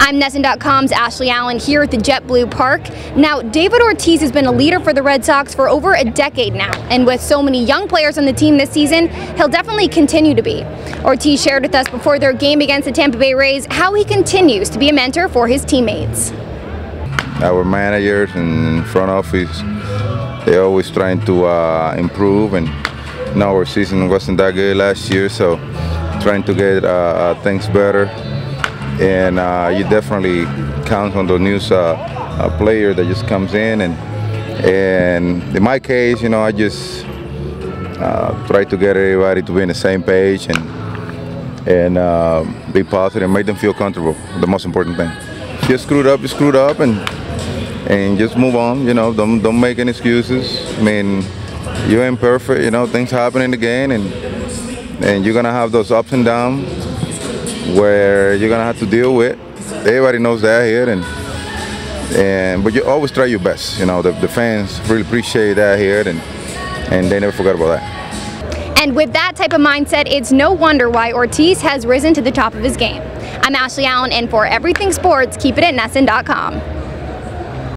I'm NESN.com's Ashley Allen here at the JetBlue Park. Now, David Ortiz has been a leader for the Red Sox for over a decade now, and with so many young players on the team this season, he'll definitely continue to be. Ortiz shared with us before their game against the Tampa Bay Rays how he continues to be a mentor for his teammates. Our managers and front office, they're always trying to uh, improve, and know, our season wasn't that good last year, so trying to get uh, uh things better and uh, you definitely count on the new uh, player that just comes in and and in my case you know I just uh, try to get everybody to be on the same page and and uh, be positive and make them feel comfortable the most important thing. If you screwed up you screwed up and and just move on you know don't don't make any excuses. I mean you ain't perfect you know things happen in the game and and you're gonna have those ups and downs where you're gonna have to deal with. Everybody knows that here, and and but you always try your best. You know, the, the fans really appreciate that here, and and they never forget about that. And with that type of mindset, it's no wonder why Ortiz has risen to the top of his game. I'm Ashley Allen, and for Everything Sports, keep it at NESN.com.